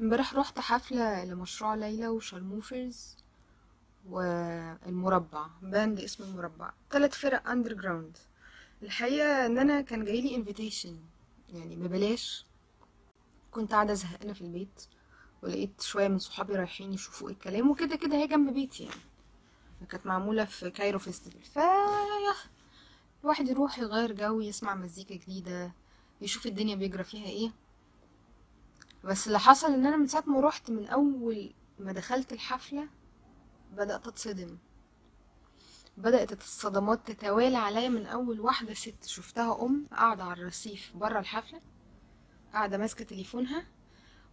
امبارح رحت حفلة لمشروع ليلى وشارموفرز والمربع band اسم المربع. ثلاث فرق underground الحقيقة إن أنا كان جايلي invitation يعني ببلاش كنت قاعدة زهقانة في البيت ولقيت شوية من صحابي رايحين يشوفوا إيه الكلام وكده كده هي جنب بيتي يعني. كانت معمولة في كايرو فيستيفال. ف الواحد يروح يغير جو يسمع مزيكا جديدة يشوف الدنيا بيجرى فيها إيه. بس اللي حصل إن أنا من ساعة ما روحت من أول ما دخلت الحفلة بدأت أتصدم. بدأت الصدمات تتوالى عليا من أول واحدة ست شفتها أم قاعدة على الرصيف برا الحفلة قاعدة ماسكة تليفونها.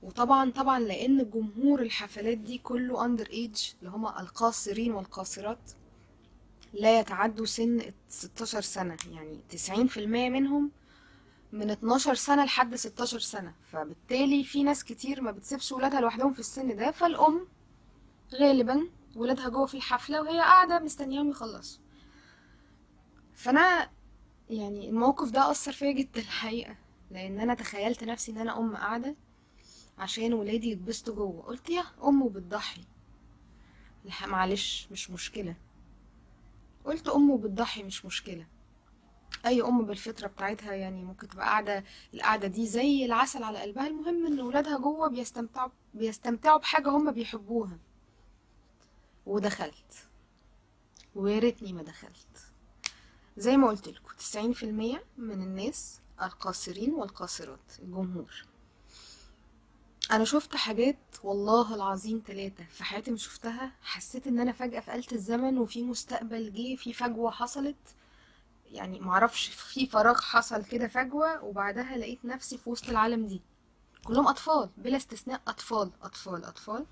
وطبعا طبعا لأن جمهور الحفلات دي كله under age اللي هما القاصرين والقاصرات لا يتعدوا سن 16 سنة يعني 90% منهم من 12 سنة لحد 16 سنة. فبالتالي في ناس كتير ما بتسيبش ولادها لوحدهم في السن ده. فالأم غالبا ولادها جوه في الحفلة وهي قاعدة مستنياهم يخلصوا. فأنا يعني الموقف ده أثر فيا جدا الحقيقة. لأن أنا تخيلت نفسي إن أنا أم قاعدة عشان ولادي يتبسطوا جوه. قلت يا أم وبتضحي. لا معلش مش مشكلة. قلت أم وبتضحي مش مشكلة. أي أم بالفطرة بتاعتها يعني ممكن تبقى قاعدة القعدة دي زي العسل على قلبها المهم إن ولادها جوه بيستمتعوا بيستمتعوا بحاجة هم بيحبوها. ودخلت. ويا ريتني ما دخلت. زي ما قلت لكم 90% من الناس القاصرين والقاصرات الجمهور. أنا شفت حاجات والله العظيم ثلاثة في حياتي ما شفتها. حسيت إن أنا فجأة في الزمن وفي مستقبل جه في فجوة حصلت. يعني معرفش في فراغ حصل كده فجوة وبعدها لقيت نفسي في وسط العالم دي. كلهم أطفال بلا استثناء أطفال أطفال أطفال.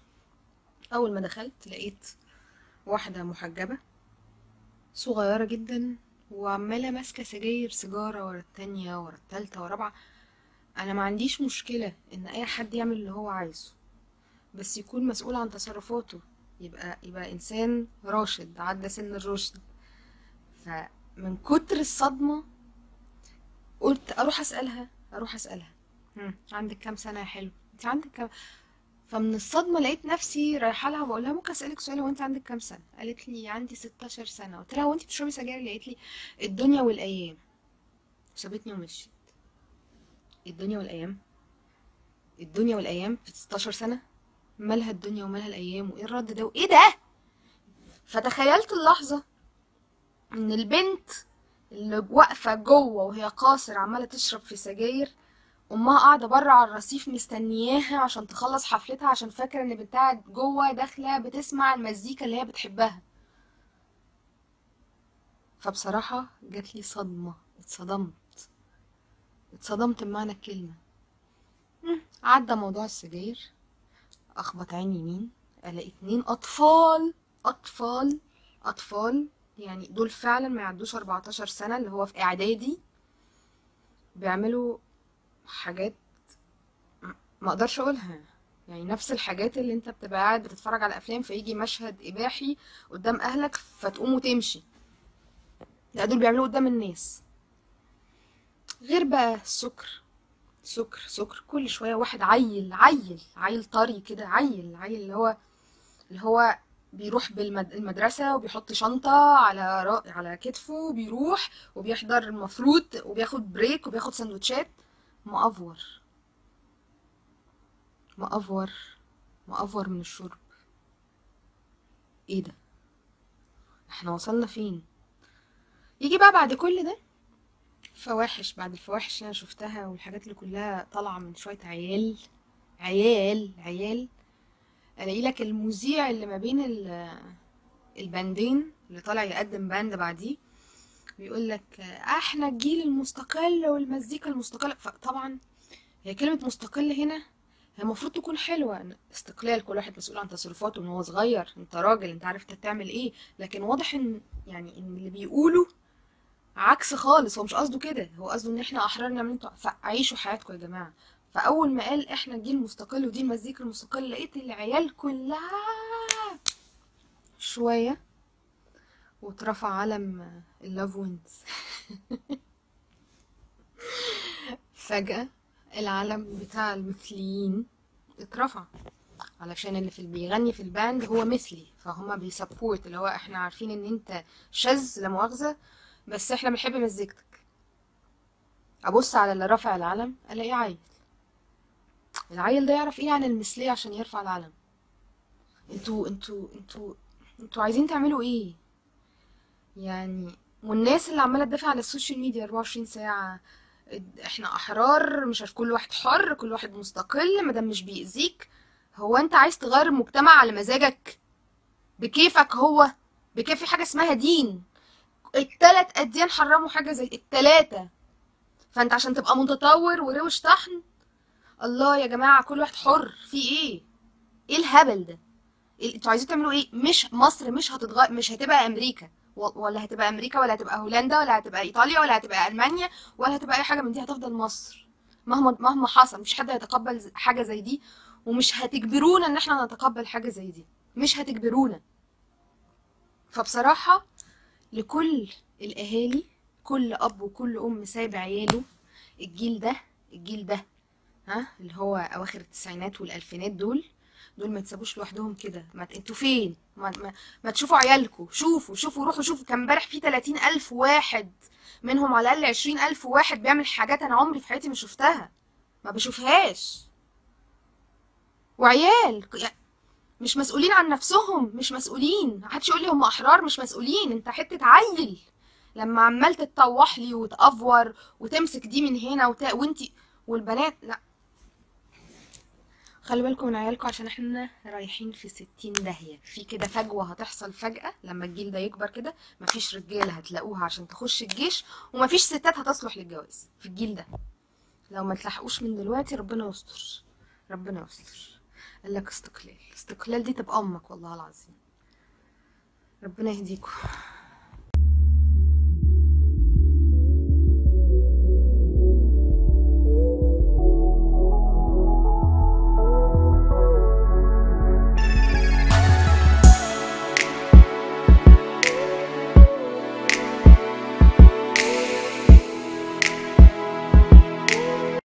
أول ما دخلت لقيت واحدة محجبة صغيرة جدا وعمالة ماسكة سجاير سيجارة ورا التانية ورا التالتة ورا رابعة. أنا ما عنديش مشكلة إن أي حد يعمل اللي هو عايزه بس يكون مسؤول عن تصرفاته. يبقى يبقى إنسان راشد عدى سن الرشد. ف من كتر الصدمة قلت أروح أسألها أروح أسألها. هم، عندك كام سنة يا حلو؟ أنت عندك كام؟ فمن الصدمة لقيت نفسي رايحة لها بقول لها ممكن أسألك سؤال هو أنت عندك كام سنة؟ قالت لي عندي 16 سنة. قلت لها هو أنت بتشربي سجاير؟ لقيت لي الدنيا والأيام. سابتني ومشيت. الدنيا والأيام. الدنيا والأيام في 16 سنة. مالها الدنيا ومالها الأيام وإيه الرد ده؟ وإيه ده؟ فتخيلت اللحظة. إن البنت اللي واقفة جوه وهي قاصر عمالة تشرب في سجاير أمها قاعدة بره على الرصيف مستنياها عشان تخلص حفلتها عشان فاكرة إن بنتها جوه داخلة بتسمع المزيكا اللي هي بتحبها. فبصراحة جاتلي صدمة اتصدمت. اتصدمت بمعنى الكلمة. مم، عدى موضوع السجاير أخبط عيني يمين ألاقي اتنين أطفال أطفال أطفال يعني دول فعلا ما يعدوش 14 سنة اللي هو في إعدادي بيعملوا حاجات ما أقدرش أقولها. يعني نفس الحاجات اللي أنت بتبقى قاعد بتتفرج على أفلام فيجي مشهد إباحي قدام أهلك فتقوم وتمشي. لا دول بيعملوه قدام الناس. غير بقى السكر. سكر سكر. كل شوية واحد عيل عيل عيل طري كده عيل عيل اللي هو اللي هو بيروح بالمدرسة وبيحط شنطة على را... على كتفه وبيروح وبيحضر المفروض وبياخد بريك وبياخد سندوتشات. مأفور. مأفور. مأفور من الشرب. إيه ده؟ إحنا وصلنا فين؟ يجي بقى بعد كل ده؟ فواحش بعد الفواحش اللي أنا شفتها والحاجات اللي كلها طالعة من شوية عيال عيال عيال. الاقي لك المذيع اللي ما بين ال- الباندين اللي طالع يقدم باند بعديه بيقول لك أحنا الجيل المستقل والمزيكا المستقلة. فطبعا هي كلمة مستقل هنا هي المفروض تكون حلوة. استقلال كل واحد مسؤول عن تصرفاته من هو صغير. أنت راجل أنت عارف أنت بتعمل إيه. لكن واضح إن يعني إن اللي بيقوله عكس خالص. هو مش قصده كده. هو قصده إن إحنا احرار نعمل أنتوا فعيشوا حياتكم يا جماعة. فأول ما قال إحنا الجيل المستقل ودي المزيكا المستقلة لقيت العيال كلها شوية واترفع علم اللاف وينز فجأة العلم بتاع المثليين اترفع علشان اللي في بيغني في ال band هو مثلي فهم بي support اللي هو إحنا عارفين إن أنت شاذ لا مؤاخذة بس إحنا بنحب مزيكتك. أبص على اللي رافع العلم ألاقيه عيل العيل ده يعرف إيه عن المثلية عشان يرفع العلم؟ أنتوا أنتوا أنتوا أنتوا عايزين تعملوا إيه؟ يعني والناس اللي عمالة تدافع على ال social media 24 ساعة إحنا احرار مش عارف كل واحد حر كل واحد مستقل مادام مش بيأذيك هو انت عايز تغير المجتمع على مزاجك؟ بكيفك هو؟ بكيف في حاجة اسمها دين؟ التلات أديان حرموا حاجة زي التلاتة. فانت عشان تبقى متطور وروش طحن الله يا جماعة كل واحد حر. في إيه؟ إيه الهبل ده؟ أنتوا عايزين تعملوا إيه؟ مش مصر مش هتتغير مش هتبقى أمريكا. ولا هتبقى أمريكا ولا هتبقى هولندا ولا هتبقى إيطاليا ولا هتبقى ألمانيا ولا هتبقى أي حاجة من دي هتفضل مصر. مهما مهما حصل مش حد هيتقبل حاجة زي دي ومش هتجبرونا إن إحنا نتقبل حاجة زي دي. مش هتجبرونا. فبصراحة لكل الأهالي كل أب وكل أم سايب عياله الجيل ده الجيل ده اللي هو أواخر التسعينات والألفينات دول دول ما تسابوش لوحدهم كده. ما أنتوا فين؟ ما, ما, ما تشوفوا عيالكم شوفوا شوفوا روحوا شوفوا. كان امبارح في 30 ألف واحد منهم على الأقل 20 ألف واحد بيعمل حاجات أنا عمري في حياتي ما شفتها. ما بشوفهاش. وعيال مش مسؤولين عن نفسهم مش مسؤولين. محدش يقول لي هم أحرار مش مسؤولين. انت حتة عيل. لما عمال تتطوح لي وتأفور وتمسك دي من هنا وت... وانتي والبنات لا. خلي بالكم من عيالكم عشان إحنا رايحين في ستين داهية. في كده فجوة هتحصل فجأة لما الجيل ده يكبر كده مفيش رجالة هتلاقوها عشان تخش الجيش ومفيش ستات هتصلح للجواز في الجيل ده. لو ما تلحقوش من دلوقتي ربنا يستر ربنا يستر. قال لك استقلال. استقلال دي تبقى أمك والله العظيم. ربنا يهديكم.